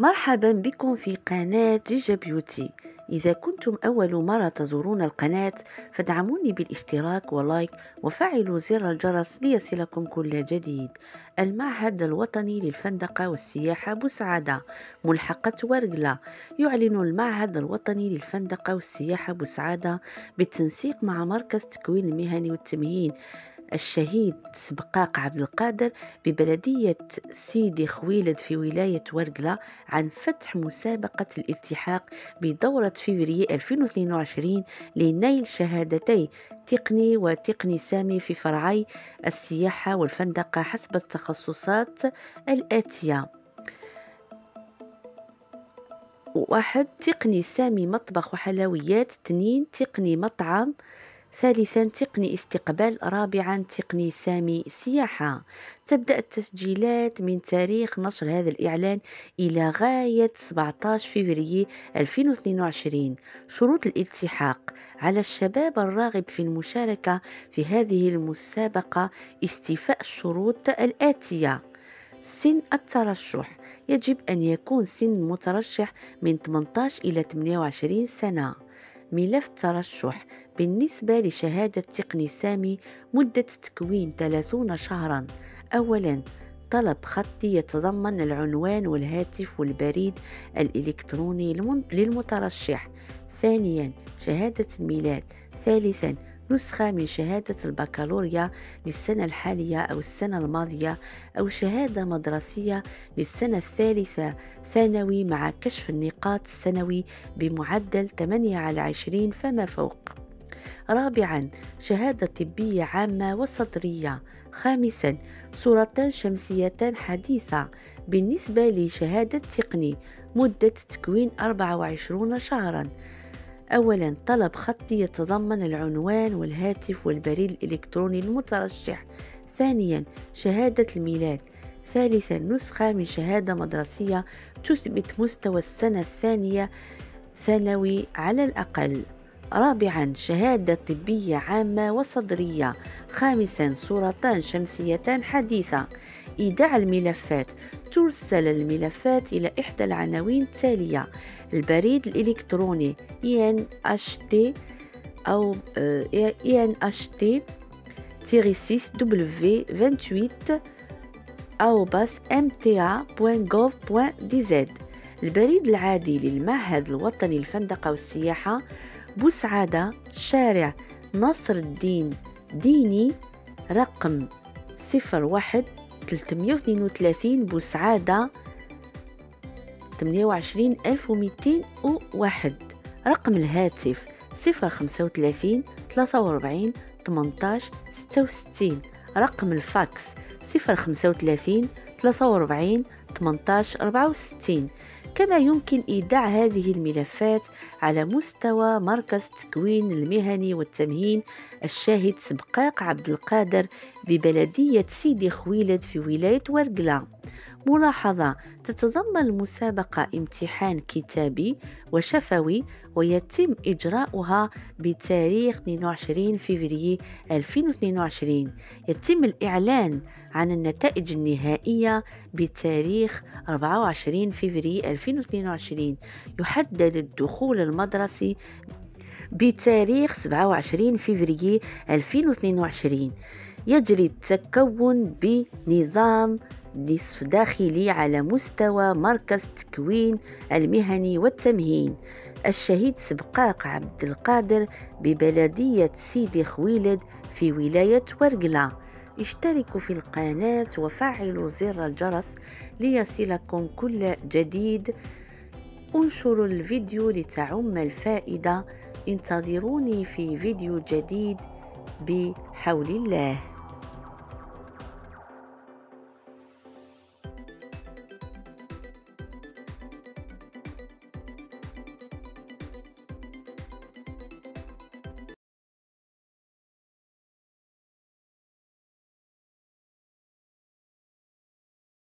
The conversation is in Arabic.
مرحبا بكم في قناة جيجا بيوتي. إذا كنتم أول مرة تزورون القناة فادعموني بالاشتراك و like وفعلوا زر الجرس ليصلكم كل جديد. المعهد الوطني للفندقة والسياحة بوسعادة ملحقة ورقلة. يعلن المعهد الوطني للفندقة والسياحة بوسعادة بالتنسيق مع مركز تكوين المهني والتمهين الشهيد سبقاق عبد القادر ببلدية سيدي خويلد في ولاية ورقلة عن فتح مسابقة الالتحاق بدورة فيفري 2022 لنيل شهادتي تقني وتقني سامي في فرعي السياحة والفندقة حسب التخصصات الآتية. واحد تقني سامي مطبخ وحلويات. اثنين تقني مطعم ثالثا تقني استقبال رابعا تقني سامي سياحة. تبدأ التسجيلات من تاريخ نشر هذا الإعلان إلى غاية 17 فبراير 2022 شروط الالتحاق. على الشباب الراغب في المشاركة في هذه المسابقة استيفاء الشروط الآتية. سن الترشح. يجب أن يكون سن المترشح من 18 إلى 28 سنة. ملف ترشح بالنسبة لشهادة تقني سامي مدة تكوين 30 شهرا. أولا طلب خطي يتضمن العنوان والهاتف والبريد الإلكتروني للمترشح. ثانيا شهادة الميلاد. ثالثا نسخة من شهادة البكالوريا للسنة الحالية أو السنة الماضية أو شهادة مدرسية للسنة الثالثة ثانوي مع كشف النقاط السنوي بمعدل 8 على 20 فما فوق. رابعا شهادة طبية عامة وسطرية. خامسا صورتان شمسيتان حديثة بالنسبة لشهادة تقني مدة تكوين 24 شهرا. أولا طلب خطي يتضمن العنوان والهاتف والبريد الإلكتروني للمترشح ثانيا شهادة الميلاد. ثالثا نسخة من شهادة مدرسية تثبت مستوى السنة الثانية ثانوي على الأقل. رابعا شهادة طبية عامة وصدرية. خامسا صورتان شمسيتان حديثة. إيداع الملفات. ترسل الملفات إلى إحدى العناوين التالية. البريد الإلكتروني. INHT أو INHT 6 w 28 أو بس mta.gov.dz البريد العادي للمعهد الوطني للفندقة والسياحة. بوسعادة شارع نصر الدين ديني رقم صفر واحد 332 بوسعادة 28201 رقم الهاتف 035 43 18 66 رقم الفاكس 035 43 18 64 كما يمكن إيداع هذه الملفات على مستوى مركز تكوين المهني والتمهين الشاهد سبقاق عبد القادر ببلدية سيدي خويلد في ولاية ورقلة. ملاحظة تتضمن المسابقة امتحان كتابي وشفوي ويتم إجراؤها بتاريخ 22 فبراير 2022 يتم الإعلان عن النتائج النهائية بتاريخ 24 فبراير 2022 يحدد الدخول المدرسي بتاريخ 27 فبراير 2022 يجري التكون بنظام نصف داخلي على مستوى مركز تكوين المهني والتمهين. الشهيد سبقاق عبد القادر ببلدية سيدي خويلد في ولاية ورقلة. اشتركوا في القناة وفعلوا زر الجرس ليصلكم كل جديد. انشروا الفيديو لتعم الفائدة. انتظروني في فيديو جديد بحول الله.